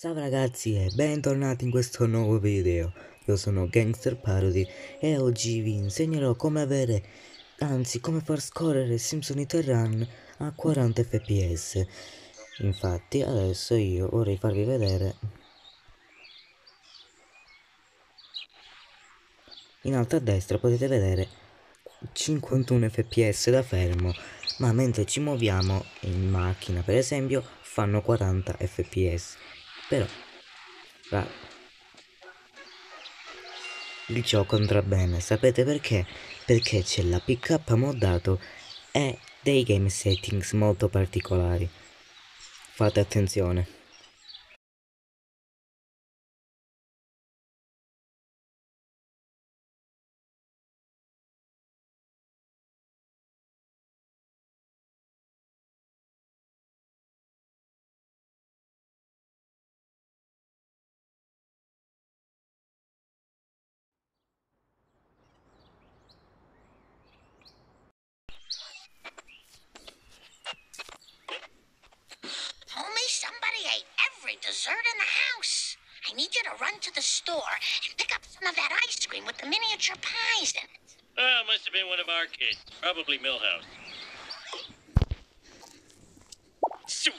Ciao ragazzi e bentornati in questo nuovo video, io sono Gangster Parody e oggi vi insegnerò come avere, anzi come far scorrere Simpsonite Run a 40 fps Infatti adesso io vorrei farvi vedere In alto a destra potete vedere 51 fps da fermo ma mentre ci muoviamo in macchina per esempio fanno 40 fps però va. il gioco andrà bene sapete perché? Perché c'è la pickup moddato. E dei game settings molto particolari. Fate attenzione need you to run to the store and pick up some of that ice cream with the miniature pies in it. Oh, it must have been one of our kids. Probably Milhouse. Sweet!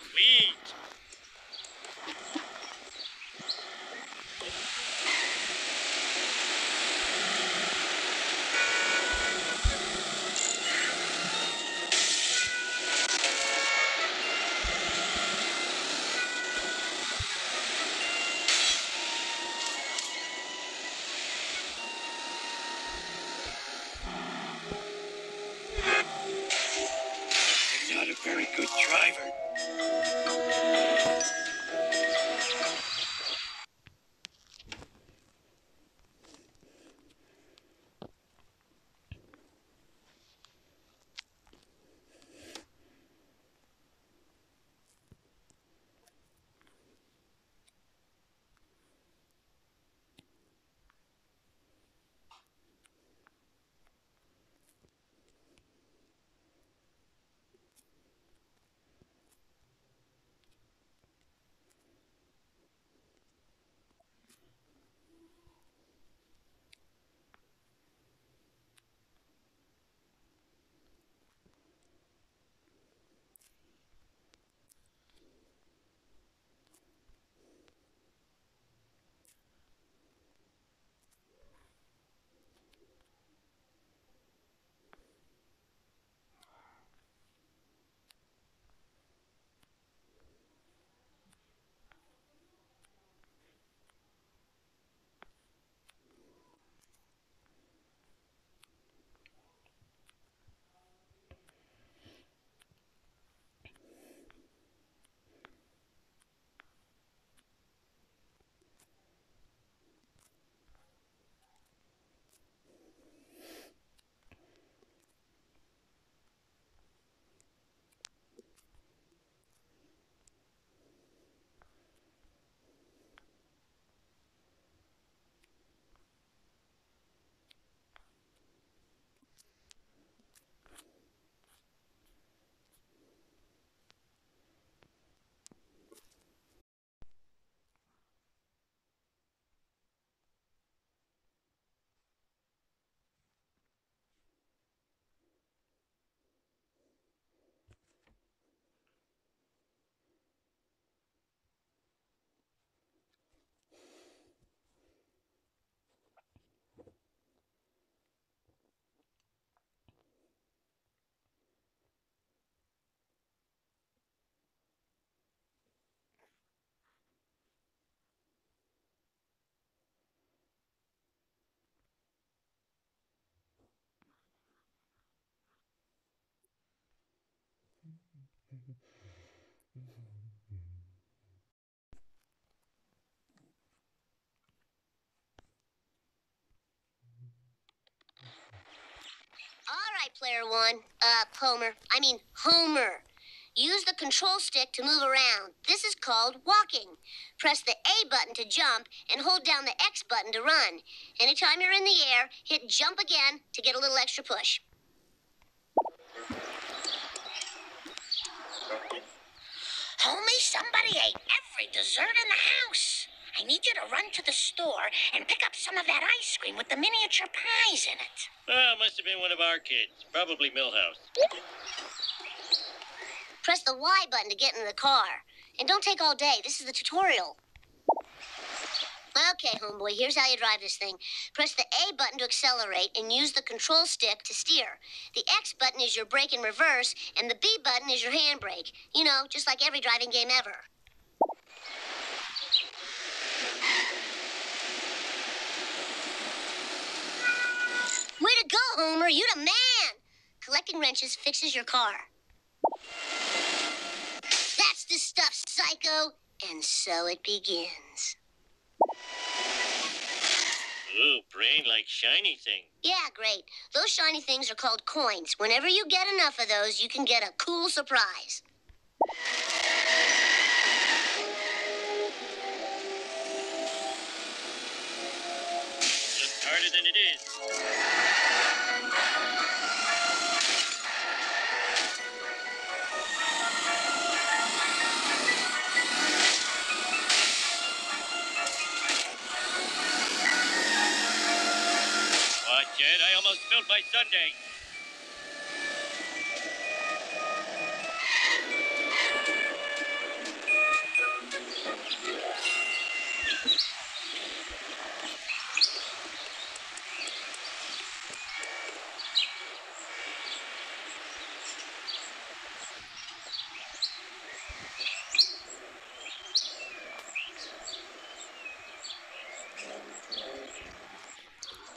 Player one. Uh, Homer. I mean, Homer. Use the control stick to move around. This is called walking. Press the A button to jump and hold down the X button to run. Anytime you're in the air, hit jump again to get a little extra push. Told me somebody ate every dessert in the house. I need you to run to the store and pick up some of that ice cream with the miniature pies in it. Well, it must have been one of our kids. Probably Milhouse. Press the Y button to get in the car. And don't take all day. This is the tutorial. Okay, homeboy, here's how you drive this thing. Press the A button to accelerate and use the control stick to steer. The X button is your brake in reverse, and the B button is your handbrake. You know, just like every driving game ever. Way to go, Homer! You the man! Collecting wrenches fixes your car. That's the stuff, psycho! And so it begins. Ooh, brain like shiny thing. Yeah, great. Those shiny things are called coins. Whenever you get enough of those, you can get a cool surprise. Looks harder than it is. almost filled by Sunday.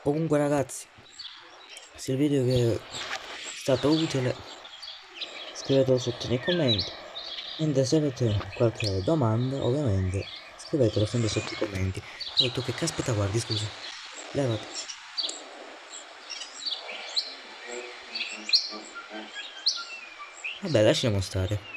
Comunque ragazzi se il video vi è stato utile scrivetelo sotto nei commenti. Mentre se avete qualche domanda, ovviamente, scrivetelo sempre sotto i commenti. Oh, tu che caspita guardi, scusa. Levati. Vabbè, lasciamo stare.